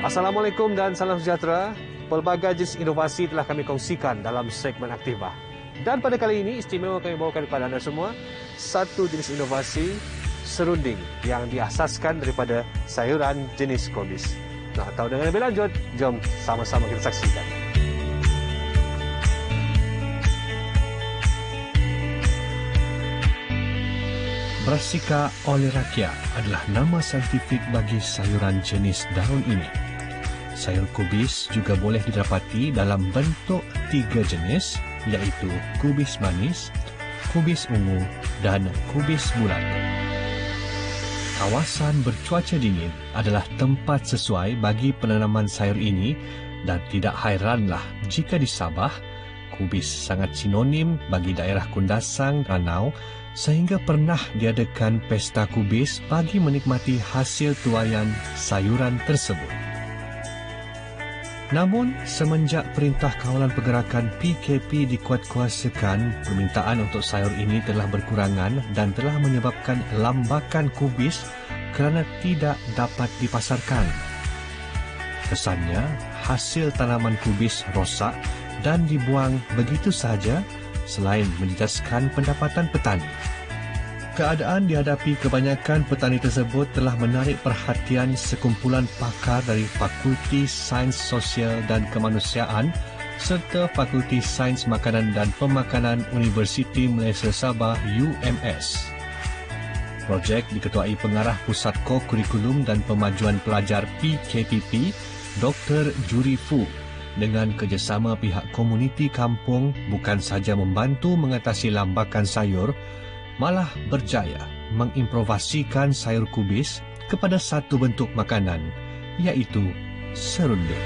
Assalamualaikum dan salam sejahtera. Pelbagai jenis inovasi telah kami kongsikan dalam segmen Aktiva. Dan pada kali ini istimewa kami bawakan kepada anda semua satu jenis inovasi serunding yang diasaskan daripada sayuran jenis kobis. Nak tahu dengan lebih lanjut? Jom sama-sama kita saksikan. Brassica oleracea adalah nama saintifik bagi sayuran jenis daun ini. Sayur kubis juga boleh didapati dalam bentuk tiga jenis iaitu kubis manis, kubis ungu dan kubis bulat. Kawasan bercuaca dingin adalah tempat sesuai bagi penanaman sayur ini dan tidak hairanlah jika di Sabah, kubis sangat sinonim bagi daerah Kundasang, Ranau sehingga pernah diadakan pesta kubis bagi menikmati hasil tuayan sayuran tersebut. Namun, semenjak Perintah Kawalan Pergerakan PKP dikuatkuasakan, permintaan untuk sayur ini telah berkurangan dan telah menyebabkan lambakan kubis kerana tidak dapat dipasarkan. Kesannya, hasil tanaman kubis rosak dan dibuang begitu sahaja selain menjejaskan pendapatan petani. Keadaan dihadapi kebanyakan petani tersebut telah menarik perhatian sekumpulan pakar dari Fakulti Sains Sosial dan Kemanusiaan serta Fakulti Sains Makanan dan Pemakanan Universiti Malaysia Sabah UMS. Projek diketuai pengarah Pusat Ko-Kurikulum dan Pemajuan Pelajar PKPP, Dr. Juri Fu dengan kerjasama pihak komuniti kampung bukan sahaja membantu mengatasi lambakan sayur malah berjaya mengimprovasikan sayur kubis kepada satu bentuk makanan, iaitu serunding.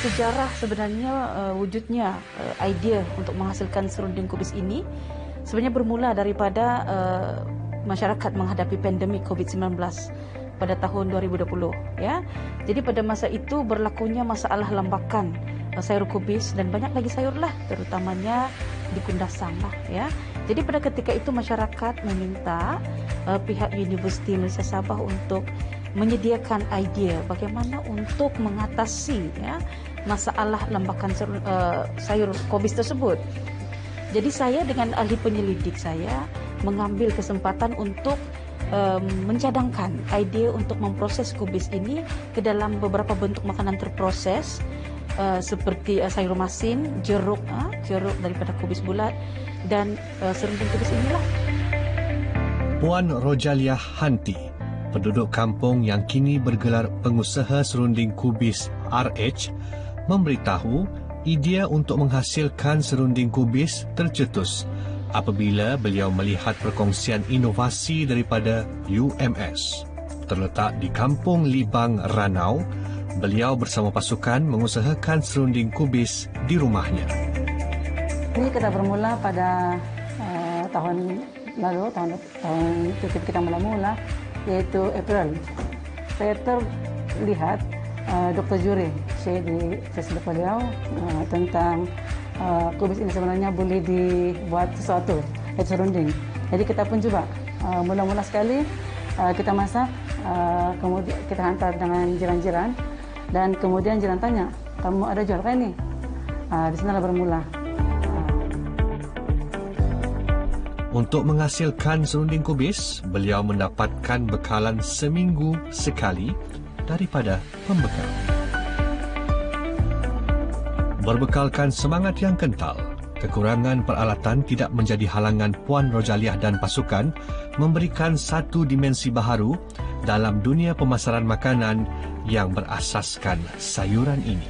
Sejarah sebenarnya uh, wujudnya uh, idea untuk menghasilkan serunding kubis ini sebenarnya bermula daripada uh, masyarakat menghadapi pandemik COVID-19 pada tahun 2020 ya. Jadi pada masa itu berlakunya masalah lambakan uh, sayur kubis dan banyak lagi sayur lah terutamanya di Kundasang lah ya. Jadi pada ketika itu masyarakat meminta uh, pihak Universiti Malaysia Sabah untuk menyediakan idea bagaimana untuk mengatasi ya masalah lambakan uh, sayur kobis tersebut. Jadi saya dengan ahli penyelidik saya mengambil kesempatan untuk um, mencadangkan idea untuk memproses kubis ini ke dalam beberapa bentuk makanan terproses uh, seperti uh, sayur masin, jeruk, uh, jeruk daripada kubis bulat dan uh, serunding kubis inilah. Puan Rojalia Hanti, penduduk kampung yang kini bergelar pengusaha serunding kubis RH, memberitahu idea untuk menghasilkan serunding kubis tercetus apabila beliau melihat perkongsian inovasi daripada UMS. Terletak di Kampung Libang, Ranau, beliau bersama pasukan mengusahakan serunding kubis di rumahnya. Ini kita bermula pada uh, tahun lalu, tahun, tahun cukup kita mula-mula, yaitu April. Saya terlihat uh, Dr. Juri, saya di Facebook beliau uh, tentang uh, kubis ini sebenarnya boleh dibuat sesuatu, yaitu serunding. Jadi kita pun cuba. Uh, mula-mula sekali uh, kita masak, uh, kemudian kita hantar dengan jiran-jiran dan kemudian jiran tanya, kamu ada jual kan ini? Uh, di sanalah bermula. Untuk menghasilkan serunding kubis, beliau mendapatkan bekalan seminggu sekali daripada pembekal. Berbekalkan semangat yang kental, kekurangan peralatan tidak menjadi halangan Puan Rojaliah dan pasukan memberikan satu dimensi baharu dalam dunia pemasaran makanan yang berasaskan sayuran ini.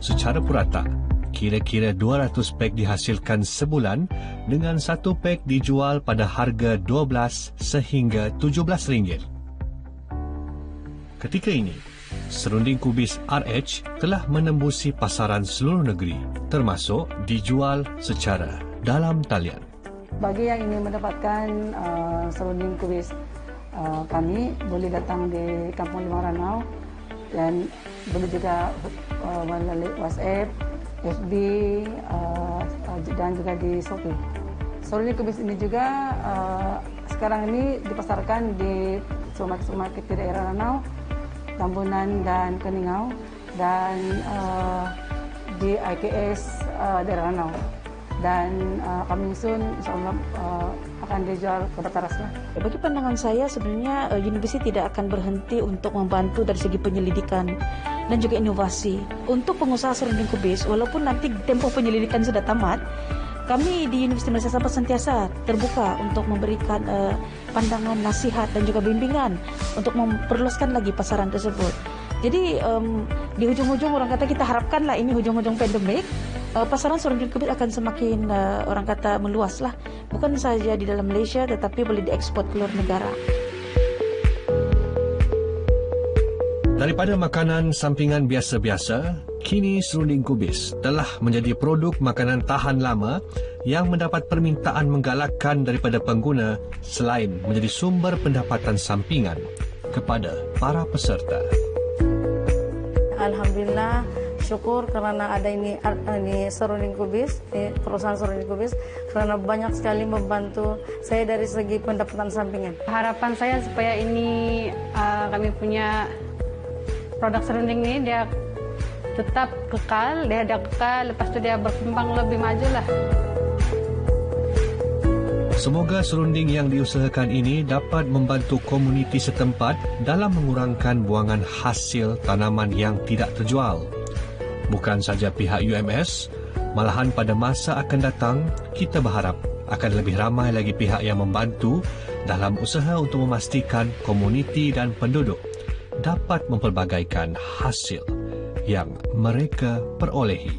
Secara purata, kira-kira 200 pek dihasilkan sebulan dengan satu pek dijual pada harga 12 sehingga 17 ringgit. Ketika ini, serunding kubis RH telah menembusi pasaran seluruh negeri termasuk dijual secara dalam talian. Bagi yang ingin mendapatkan uh, serunding kubis uh, kami boleh datang di Kampung Lima Ranau dan boleh juga uh, melalui WhatsApp, FB uh, dan juga di Shopee. Serunding kubis ini juga uh, sekarang ini dipasarkan di supermarket di daerah Ranau, Tambunan dan Keningau dan uh, di IKS uh, daerah Ranau. Dan uh, kami soon insyaallah uh, akan dijual ke lah. Bagi pandangan saya sebenarnya uh, tidak akan berhenti untuk membantu dari segi penyelidikan dan juga inovasi. Untuk pengusaha serunding kubis walaupun nanti tempoh penyelidikan sudah tamat, kami di Universiti Malaysia Sabah sentiasa terbuka untuk memberikan uh, pandangan, nasihat dan juga bimbingan untuk memperluaskan lagi pasaran tersebut. Jadi um, di hujung-hujung orang kata kita harapkanlah ini hujung-hujung pandemik uh, pasaran serunding kubis akan semakin uh, orang kata meluas lah bukan saja di dalam Malaysia tetapi boleh diekspor ke luar negara. Daripada makanan sampingan biasa-biasa, kini serunding kubis telah menjadi produk makanan tahan lama yang mendapat permintaan menggalakkan daripada pengguna selain menjadi sumber pendapatan sampingan kepada para peserta. Alhamdulillah syukur kerana ada ini ini serunding kubis ini perusahaan serunding kubis kerana banyak sekali membantu saya dari segi pendapatan sampingan. Harapan saya supaya ini uh, kami punya produk serunding ini dia tetap kekal, dia ada kekal, lepas itu dia berkembang lebih maju lah. Semoga serunding yang diusahakan ini dapat membantu komuniti setempat dalam mengurangkan buangan hasil tanaman yang tidak terjual. Bukan saja pihak UMS, malahan pada masa akan datang, kita berharap akan lebih ramai lagi pihak yang membantu dalam usaha untuk memastikan komuniti dan penduduk dapat mempelbagaikan hasil yang mereka perolehi.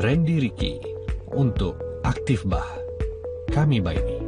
Randy Ricky untuk Aktif Bah kami baik ini.